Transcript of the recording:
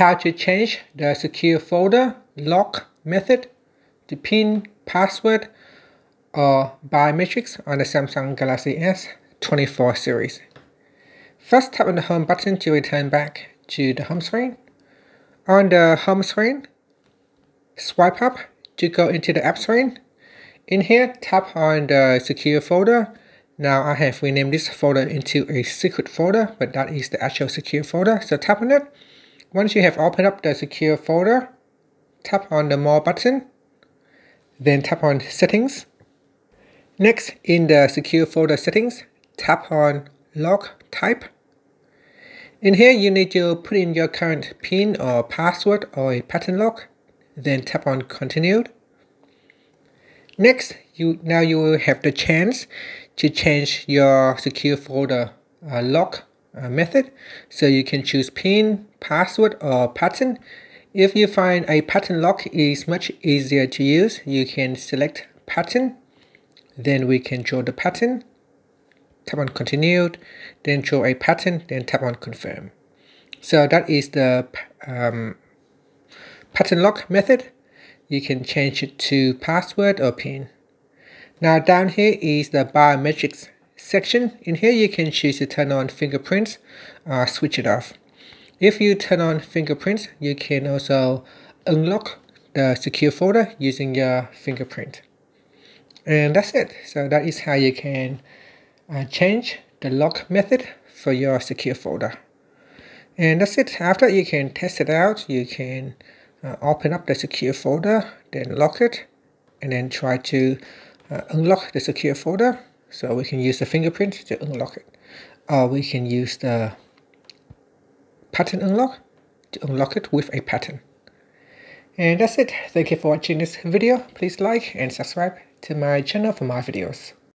how to change the secure folder lock method to pin password or biometrics on the Samsung Galaxy S24 series. First tap on the home button to return back to the home screen. On the home screen, swipe up to go into the app screen. In here, tap on the secure folder. Now I have renamed this folder into a secret folder, but that is the actual secure folder. So tap on it. Once you have opened up the secure folder, tap on the more button, then tap on settings. Next, in the secure folder settings, tap on lock type. In here, you need to put in your current PIN or password or a pattern lock, then tap on continued. Next, you now you will have the chance to change your secure folder uh, lock uh, method. So you can choose PIN, password, or pattern. If you find a pattern lock is much easier to use, you can select pattern. Then we can draw the pattern tap on continued, then draw a pattern, then tap on confirm. So that is the um, pattern lock method. You can change it to password or PIN. Now down here is the biometrics section. In here you can choose to turn on fingerprints or switch it off. If you turn on fingerprints, you can also unlock the secure folder using your fingerprint. And that's it. So that is how you can uh, change the lock method for your secure folder. And that's it. After you can test it out, you can uh, open up the secure folder, then lock it, and then try to uh, unlock the secure folder. So we can use the fingerprint to unlock it. Or we can use the pattern unlock to unlock it with a pattern. And that's it. Thank you for watching this video. Please like and subscribe to my channel for more videos.